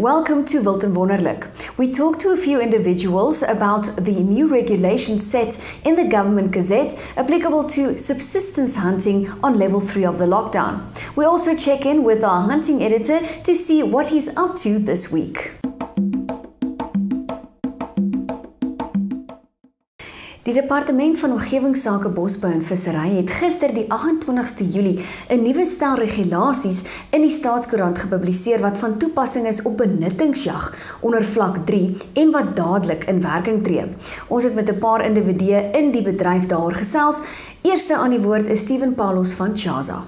Welcome to Wilton Wonderlik. We talked to a few individuals about the new regulations set in the Government Gazette applicable to subsistence hunting on level 3 of the lockdown. We also check in with our hunting editor to see what he's up to this week. Die departement van omgewingsake, bosbou en vissery het gister die 28ste Julie 'n nuwe stel regulasies in die staatskoerant gepubliseer wat van toepassing is op benuttingsjag onder vlak 3 en wat dadelik in werking tree. Ons het met 'n paar individue in die bedryf daar gesels. Eerste aan die woord is Steven Paulus van Chaza.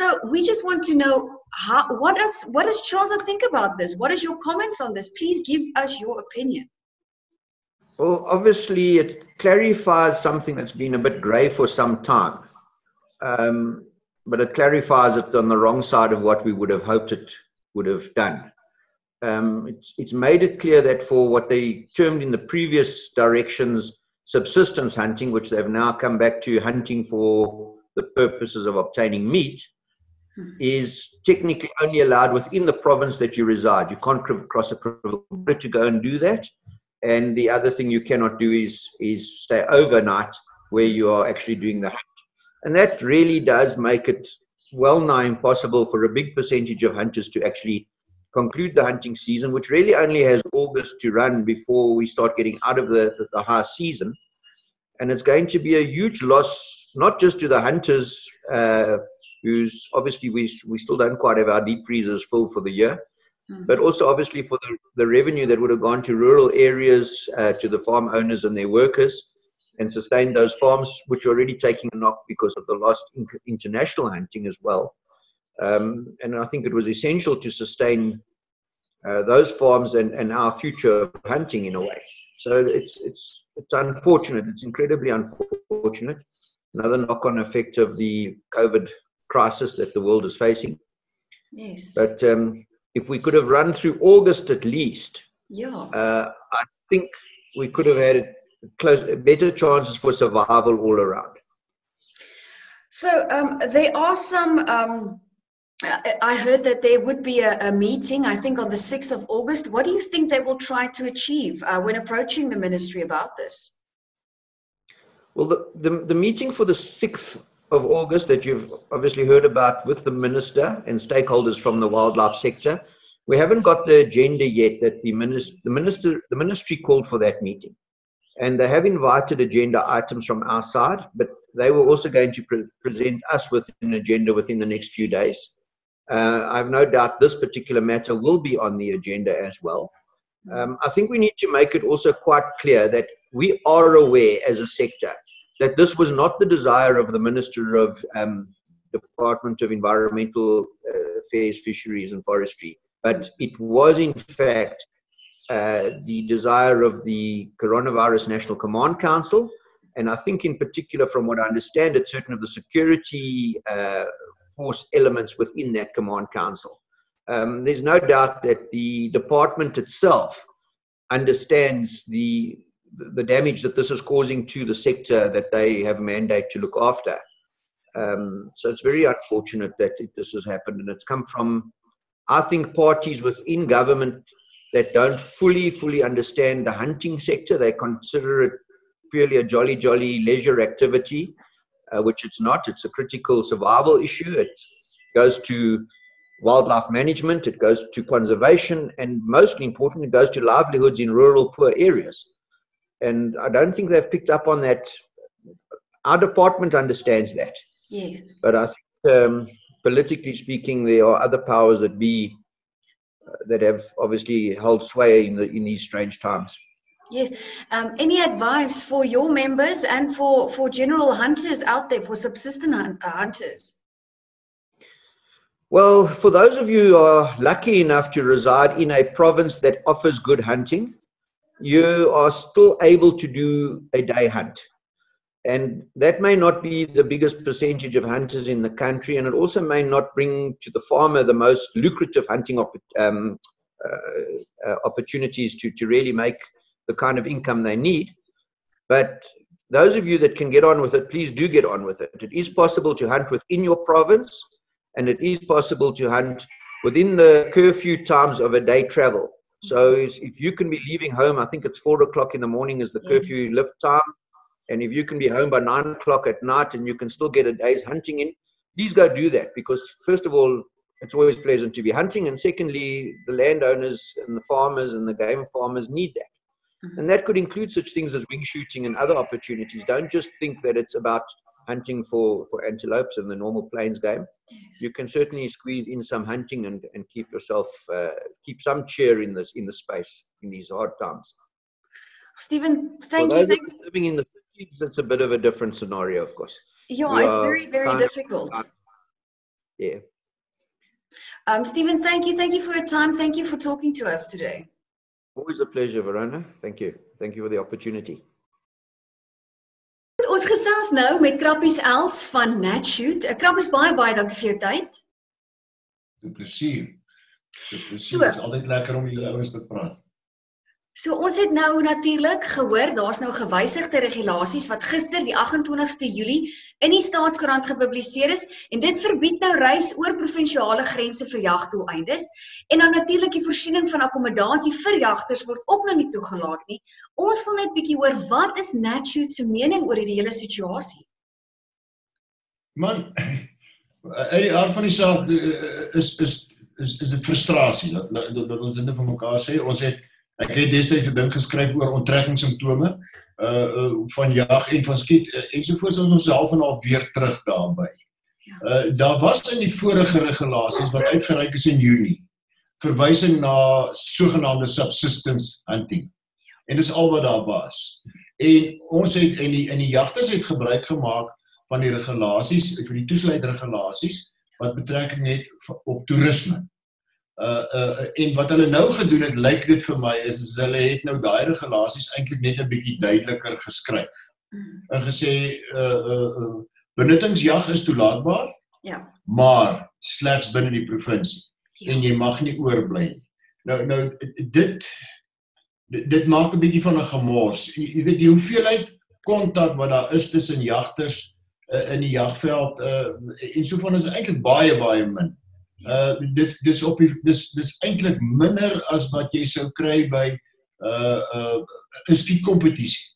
So we just want to know how, what does what does Chaza think about this? What is your comments on this? Please give us your opinion. Well, obviously, it clarifies something that's been a bit grey for some time, um, but it clarifies it on the wrong side of what we would have hoped it would have done. Um, it's, it's made it clear that for what they termed in the previous directions subsistence hunting, which they've now come back to hunting for the purposes of obtaining meat, is technically only allowed within the province that you reside. You can't cross a province to go and do that. And the other thing you cannot do is is stay overnight where you are actually doing the hunt. And that really does make it well nigh impossible for a big percentage of hunters to actually conclude the hunting season, which really only has August to run before we start getting out of the, the, the high season. And it's going to be a huge loss, not just to the hunters uh, who's obviously we, we still don't quite have our deep freezers full for the year, mm-hmm. but also obviously for the, the revenue that would have gone to rural areas, uh, to the farm owners and their workers, and sustained those farms which are already taking a knock because of the lost in- international hunting as well. Um, and I think it was essential to sustain uh, those farms and, and our future hunting in a way. So it's it's it's unfortunate. It's incredibly unfortunate. Another knock-on effect of the COVID crisis that the world is facing. Yes. But um, if we could have run through August at least, yeah, uh, I think we could have had close, better chances for survival all around. So um, there are some. Um, I heard that there would be a, a, meeting, I think, on the 6th of August. What do you think they will try to achieve uh, when approaching the ministry about this? Well, the, the, the meeting for the 6th of August that you've obviously heard about with the minister and stakeholders from the wildlife sector. We haven't got the agenda yet that the minister, the minister, the ministry called for that meeting, and they have invited agenda items from our side, but they were also going to pre- present us with an agenda within the next few days. Uh, I have no doubt this particular matter will be on the agenda as well. Um, I think we need to make it also quite clear that we are aware as a sector that this was not the desire of the Minister of um, Department of Environmental uh, Affairs, Fisheries and Forestry, but it was in fact uh, the desire of the Coronavirus National Command Council. And I think, in particular, from what I understand, it's certain of the security uh, force elements within that command council. Um, there's no doubt that the department itself understands the the damage that this is causing to the sector that they have a mandate to look after. Um, so it's very unfortunate that it, this has happened, and it's come from, I think, parties within government that don't fully, fully understand the hunting sector. They consider it purely a jolly, jolly leisure activity, uh, which it's not. It's a critical survival issue. It goes to wildlife management, it goes to conservation, and most importantly, it goes to livelihoods in rural poor areas and I don't think they've picked up on that. Our department understands that. Yes. But I think, um, politically speaking, there are other powers that be uh, that have obviously held sway in the in these strange times. Yes. Um, any advice for your members and for for general hunters out there, for subsistence hunt, uh, hunters? Well, for those of you who are lucky enough to reside in a province that offers good hunting, you are still able to do a day hunt. And that may not be the biggest percentage of hunters in the country, and it also may not bring to the farmer the most lucrative hunting op- um, uh, uh, opportunities to, to really make the kind of income they need. But those of you that can get on with it, please do get on with it. It is possible to hunt within your province and it is possible to hunt within the curfew times of a day travel. So if you can be leaving home, I think it's four o'clock in the morning is the curfew lift time. And if you can be home by nine o'clock at night and you can still get a day's hunting in, please go do that because first of all, it's always pleasant to be hunting, and secondly, the landowners and the farmers and the game farmers need that. Mhm. And that could include such things as wing shooting and other opportunities. Don't just think that it's about hunting for, for antelopes and the normal plains game. Yes. You can certainly squeeze in some hunting and, and keep yourself uh, keep some cheer in this in the space in these hard times. Stephen, thank for you. Thank living in the cities, it's a bit of a different scenario, of course. Yeah, we it's very, very kind of- difficult. Yeah. Um, Stephen, thank you. Thank you for your time. Thank you for talking to us today. Always a pleasure, Verona. Thank you. Thank you for the opportunity. Ons gesels nou met Krappies Els van Natshoot. Uh, Krappies baie baie dankie vir jou tyd. Dit plesier. Dit plesier. So. Dit is altyd lekker om met julle ouens te praat. So ons het nou natuurlik gehoor daar's nou gewysigde regulasies wat gister die 28ste Julie in die staatskoerant gepubliseer is en dit verbied nou reis oor provinsiale grense vir jagdoeleindes en dan natuurlik die voorsiening van akkommodasie vir jagters word ook nou nie toegelaat nie. Ons wil net bietjie hoor wat is Natshoot se mening oor hierdie hele situasie? Man, uit die aard van die saak eh, is is is is dit frustrasie dat, dat dat ons dit net vir mekaar sê. Ons het ek het destyds 'n ding geskryf oor onttrekkingssimptome uh, uh van jag en van skiet uh, ensovoorts ons onsself en al weer terug daarby. Uh daar was in die vorige regulasies wat uitgereik is in Junie verwysing na sogenaamde subsistence hunting. En dis al wat daar was. En ons het en die in die jagters het gebruik gemaak van die regulasies vir die toesluitregulasies wat betrekking het op toerisme. Uh uh en wat hulle nou gedoen het, lyk dit vir my is, is hulle het nou daai regulasies eintlik net 'n bietjie duideliker geskryf. En gesê uh uh, uh benuttingsjag is toelaatbaar, Ja. maar slegs binne die provinsie en jy mag nie oorbly nie. Nou nou dit dit, dit maak 'n bietjie van 'n gemors. Jy, jy weet die hoeveelheid kontak wat daar is tussen jagters uh, in die jagveld uh en so van is eintlik baie baie min. Uh dis dis op die, dis dis eintlik minder as wat jy sou kry by uh uh is die kompetisie.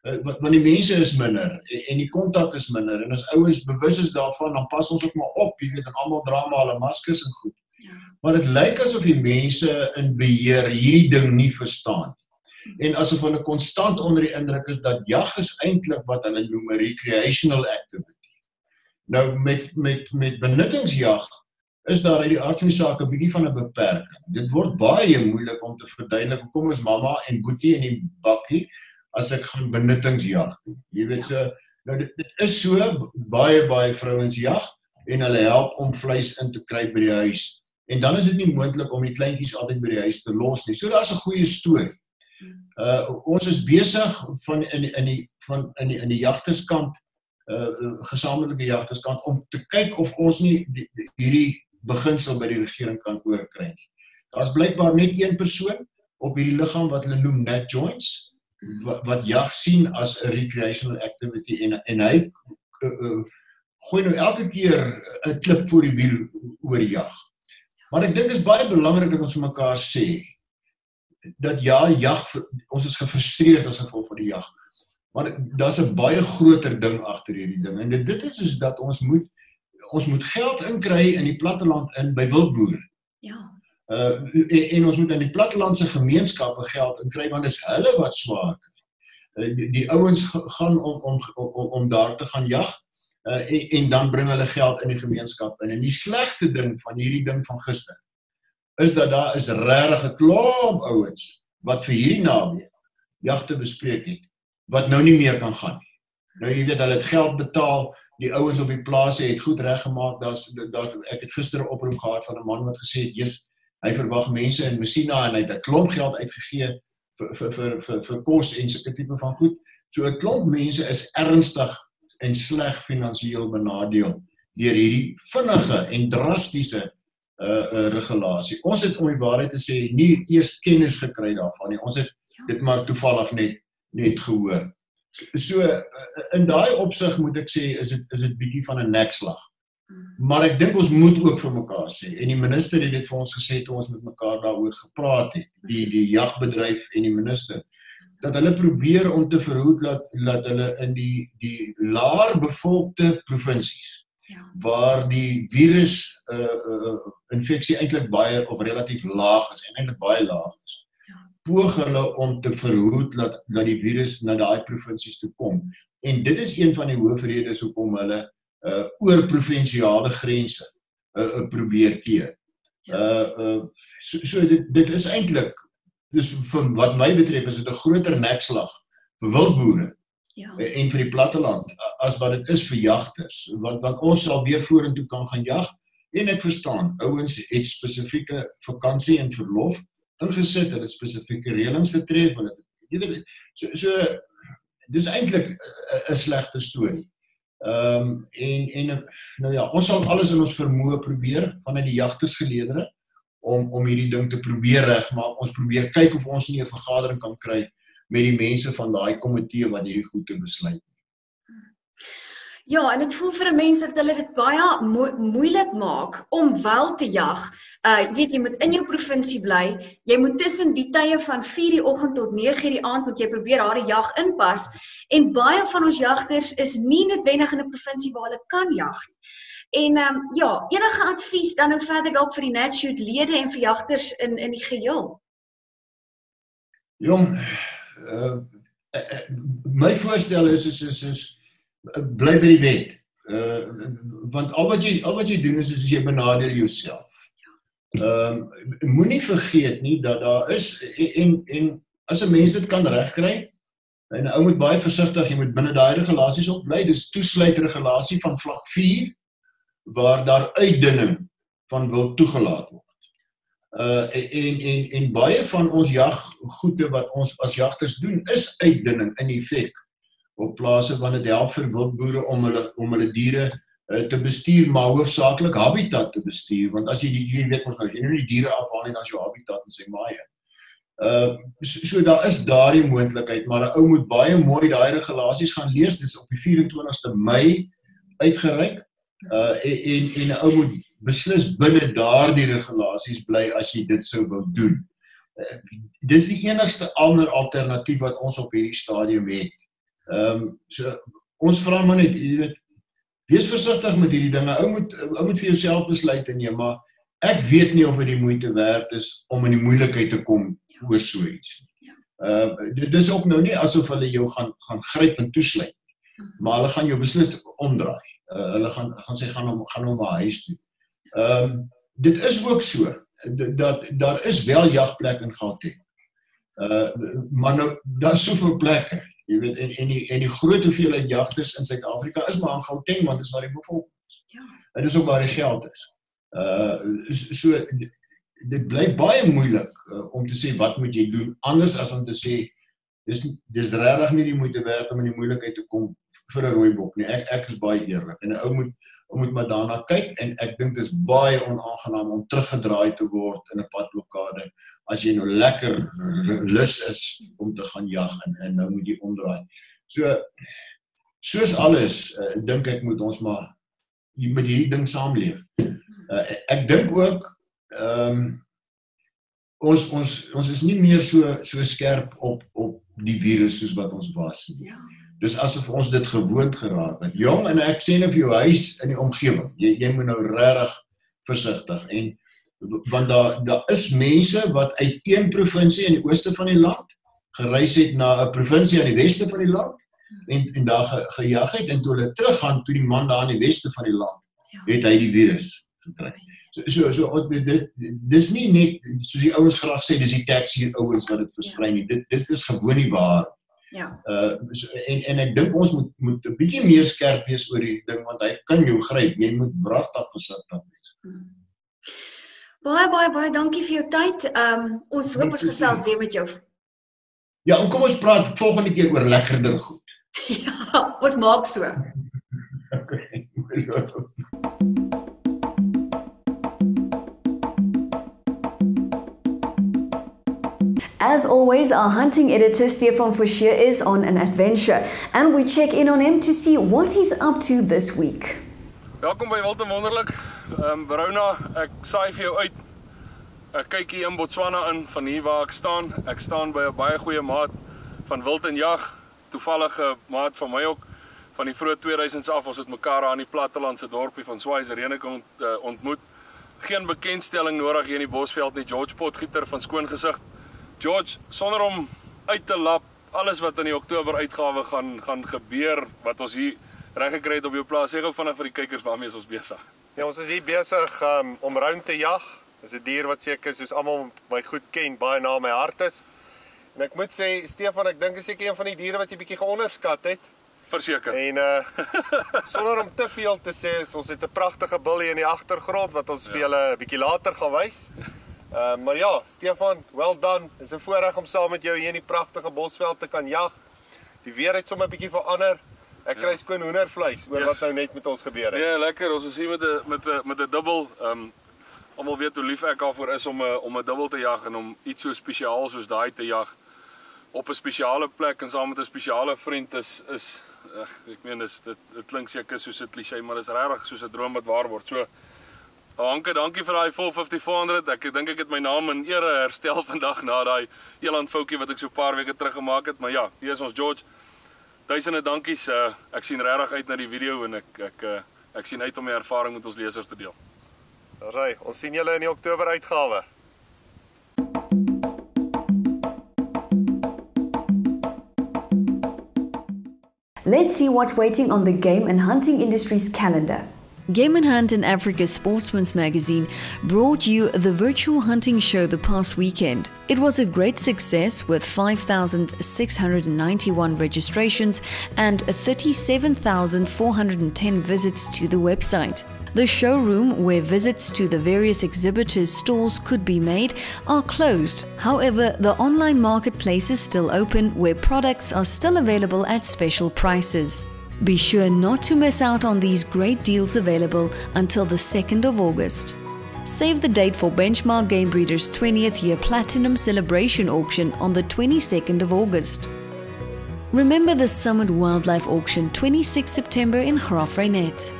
Uh, want die mense is minder en, en die kontak is minder en as ouens bewus is daarvan dan pas ons ook maar op, jy weet almal dra maar hulle maskers en goed. Ja. Maar dit lyk asof die mense in beheer hierdie ding nie verstaan en asof hulle konstant onder die indruk is dat jag is eintlik wat hulle noem recreational activity. Nou met met met benuttingsjag is daar uit die aard van die saak 'n bietjie van 'n beperking. Dit word baie moeilik om te verduidelik hoekom is mamma en boetie in die bakkie as ek gaan benuttingsjag doen. Jy weet so nou dit, dit is so baie baie vrouens jag en hulle help om vleis in te kry by die huis. En dan is dit nie moontlik om die kleintjies altyd by die huis te los nie. So daar's 'n goeie storie. Uh ons is besig van in in die van in die in die jagterskant uh gesamentlike jagterskant om te kyk of ons nie die, die, hierdie beginsel by die regering kan oorkry nie. Daar's blykbaar net een persoon op hierdie liggaam wat hulle noem net joints wat, wat jag sien as 'n recreational activity en en hy uh, uh, gooi nou elke keer 'n klip voor die wiel oor jag. Maar ek dink is baie belangrik dat ons vir mekaar sê dat ja, jag ons is gefrustreerd as gevolg van die jag. Maar daar's 'n baie groter ding agter hierdie ding en dit dit is is dat ons moet ons moet geld inkry in die platteland in by wildboere. Ja. Uh en, en ons moet in die plattelandse gemeenskappe geld inkry want dis hulle wat swaar kry. Uh, die, die ouens gaan om om om om daar te gaan jag uh, en, en dan bring hulle geld in die gemeenskap in. En die slegte ding van hierdie ding van gister is dat daar is regtig 'n klomp ouens wat vir hierdie naweek jagte bespreek het wat nou nie meer kan gaan nie. Nou jy weet hulle het geld betaal, die ouens op die plase het goed reggemaak. Daar's daar ek het gister 'n oproep gehad van 'n man wat gesê het, "Jesus, hy verwag mense in Messina en hy het 'n klomp geld uitgegee vir vir vir vir, vir kos en sulke tipe van goed." So 'n klomp mense is ernstig en sleg finansiëel benadeel deur hierdie vinnige en drastiese uh, uh regulasie. Ons het om die waarheid te sê nie eers kennis gekry daarvan nie. Ons het dit maar toevallig net net gehoor. So uh, in daai opsig moet ek sê is dit is dit bietjie van 'n nekslag Maar ek dink ons moet ook vir mekaar sê en die minister het dit vir ons gesê toe ons met mekaar daaroor gepraat het, die die jagbedryf en die minister dat hulle probeer om te verhoed dat dat hulle in die die laer bevolkte provinsies Ja. waar die virus uh, uh infeksie eintlik baie of relatief laag is en eintlik baie laag is. Ja. Poog hulle om te verhoed dat dat die virus na daai provinsies toe kom. En dit is een van die hoofredes hoekom hulle uh oor provinsiale grense uh, uh probeer keer. Uh uh so, so dit dit is eintlik dis van wat my betref is dit 'n groter nekslag vir wildboere Ja. en vir die platteland as wat dit is vir jagters want want ons sal weer vorentoe kan gaan jag en ek verstaan ouens het spesifieke vakansie en verlof ingesit hulle spesifieke reëlings getref hulle jy weet so so dis eintlik 'n- slegte storie. Ehm um, en en nou ja, ons sal alles in ons vermoë probeer vanuit die jagtersgeleedere om om hierdie ding te probeer regmaak. Ons probeer kyk of ons nie 'n vergadering kan kry met die mense van daai komitee wat hierdie goed te besluit. Ja, en dit voel vir 'n mens dat hulle dit baie mo moeilik maak om wel te jag. Uh jy weet jy moet in jou provinsie bly. Jy moet tussen die tye van 4:00 die oggend tot 9:00 die aand moet jy probeer daardie jag inpas. En baie van ons jagters is nie noodwendig in 'n provinsie waar hulle kan jag nie. En ehm um, ja, enige advies dan nou verder dalk vir die Natshoot lede en vir jagters in in die geheel. Jong, uh, uh, my voorstel is is is is bly by die wet. Uh want al wat jy al wat jy doen is is jy benadeel jouself. Ehm um, moenie vergeet nie dat daar is en en as 'n mens dit kan regkry en 'n ou moet baie versigtig, jy moet binne daai regulasies op bly. Dis toesluit regulasie van vlak 4 waar daar uitdunning van wil toegelaat word. Uh en en en baie van ons jaggoede wat ons as jagters doen is uitdunning in effek op plase want dit help vir wildboere om hulle om hulle diere uh, te bestuur maar hoofsaaklik habitat te bestuur want as jy die jy weet mos nou as jy nou die diere afhaal nie dan is jou habitat in sy maaie. Uh so, so daar is daardie moontlikheid maar 'n ou moet baie mooi daai regulasies gaan lees dis op die 24ste Mei uitgereik uh en en, en 'n ou moet beslis binne daardie regulasies bly as jy dit sou wou doen. Uh, dis die enigste ander alternatief wat ons op hierdie stadium het. Ehm um, so ons vra maar net, jy weet, wees versigtig met hierdie dinge. Ou moet ou moet vir jouself besluite neem, maar ek weet nie of dit die moeite werd is om in die moeilikheid te kom oor so iets nie. Ehm uh, dit is ook nou nie asof hulle jou gaan gaan gryp en toesluit. Maar hulle gaan jou beslis omdraai. Uh, hulle gaan gaan sê gaan hom gaan hom na huis toe. Ehm um, dit is ook so dat daar is wel jagplek in Gauteng. Uh maar nou daar's soveel plekke. Jy weet en en die en die groot hoeveelheid jagters in Suid-Afrika is maar in Gauteng want dis waar die bevolking is. Ja. En dis ook waar die geld is. Uh so dit bly baie moeilik uh, om te sê wat moet jy doen anders as om te sê dis dis regtig nie die moeite werd om in die moeilikheid te kom vir 'n rooi bok nie. Ek ek is baie eerlik en 'n ou moet ou moet maar daarna kyk en ek dink dis baie onaangenaam om teruggedraai te word in 'n padblokkade as jy nou lekker lus is om te gaan jag en, en nou moet jy omdraai. So soos alles uh, dink ek moet ons maar met hierdie ding saamleef. Uh, ek dink ook ehm um, ons ons ons is nie meer so so skerp op op die virus soos wat ons was nie. Ja. Dis asof ons dit gewoond geraak het. Jong en ek sê net vir jou huis in die omgewing. Jy jy moet nou regtig versigtig en want daar daar is mense wat uit een provinsie in die ooste van die land gereis het na 'n provinsie aan die weste van die land en en daar ge, gejag het en toe hulle teruggaan toe die man daar in die weste van die land Ja. het hy die virus gekry. So so so dis dis nie net soos die ouens graag sê dis die taxi ouens wat dit versprei nie. Dit dis dis gewoon nie waar. Ja. Uh so, en en ek dink ons moet moet 'n bietjie meer skerp wees oor hierdie ding want hy kan jou gryp. Jy moet wragtig versigtig wees. Baie baie baie dankie vir jou tyd. Ehm um, ons hoop ons gesels weer met jou. Ja, en kom ons praat volgende keer oor lekkerder goed. Ja, ons maak so. Okay. As always, our hunting editor Stefan Fouchier is on an adventure, and we check in on him to see what he's up to this week. Welkom by Wild en Wonderlik. Ehm um, Verona, ek saai vir jou uit. Ek kyk hier in Botswana in van hier waar ek staan. Ek staan by 'n baie goeie maat van Wild en Jag, toevallige maat van my ook van die vroeë 2000s af. Ons het mekaar aan die plattelandse dorpie van ont, uh, ontmoet. Geen bekendstelling nodig hier in die Bosveld nie. George Potgieter van Skoon Gesig. George, sonder om uit te lap, alles wat in die Oktober uitgawe gaan gaan gebeur wat ons hier reg gekry het op jou plaas. Sê gou vinnig vir die kykers waarmee ons besig. Ja, ons is hier besig um, om ruim te jag. Dis 'n dier wat seker soos almal my goed ken, baie na my hart is. En ek moet sê, Stefan, ek dink is seker een van die diere wat jy bietjie geonderskat het. Verseker. En uh sonder om te veel te sê, ons het 'n pragtige bullie in die agtergrond wat ons ja. vir julle 'n bietjie later gaan wys. Uh maar ja, Stefan, well done. Dis 'n voorreg om saam met jou hier in die pragtige Bosveld te kan jag. Die weer het sommer 'n bietjie verander. Ek kry ja. skoon hoendervleis oor yes. wat nou net met ons gebeur het. Ja, lekker. Ons is hier met 'n met 'n met 'n dubbel. Ehm um, almal weet hoe lief ek daarvoor is om 'n om 'n dubbel te jag en om iets so spesiaal soos daai te jag op 'n spesiale plek en saam met 'n spesiale vriend is is ag ek meen dis dit dit klink seker soos 'n klise, maar dis regtig soos 'n droom wat waar word. So Hanke, dankie vir daai 450 Ek dink ek het my naam in ere herstel vandag na daai eland foutjie wat ek so 'n paar weke terug gemaak het, maar ja, hier is ons George. Duisende dankies. Uh, ek sien regtig uit na die video en ek ek uh, ek sien uit om my ervaring met ons lesers te deel. Ry, ons sien julle in die Oktober uitgawe. Let's see what's waiting on the game and hunting industry's calendar. Game and Hunt and Africa Sportsman's Magazine brought you the virtual hunting show the past weekend. It was a great success with 5,691 registrations and 37,410 visits to the website. The showroom, where visits to the various exhibitors' stalls could be made, are closed. However, the online marketplace is still open, where products are still available at special prices. Be sure not to miss out on these great deals available until the 2nd of August. Save the date for Benchmark Game Breeders' 20th year Platinum Celebration auction on the 22nd of August. Remember the Summit Wildlife Auction 26 September in Grafreinet.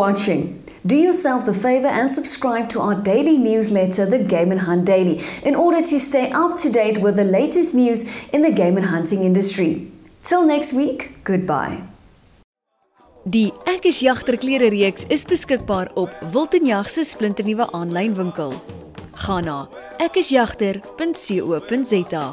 Watching. Do yourself the favor and subscribe to our daily newsletter, The Game and Hunt Daily, in order to stay up to date with the latest news in the game and hunting industry. Till next week, goodbye. Die Ek is Jagter klere reeks is beskikbaar op Wiltenjag se splinternuwe aanlyn winkel. Gaan na ekisjagter.co.za.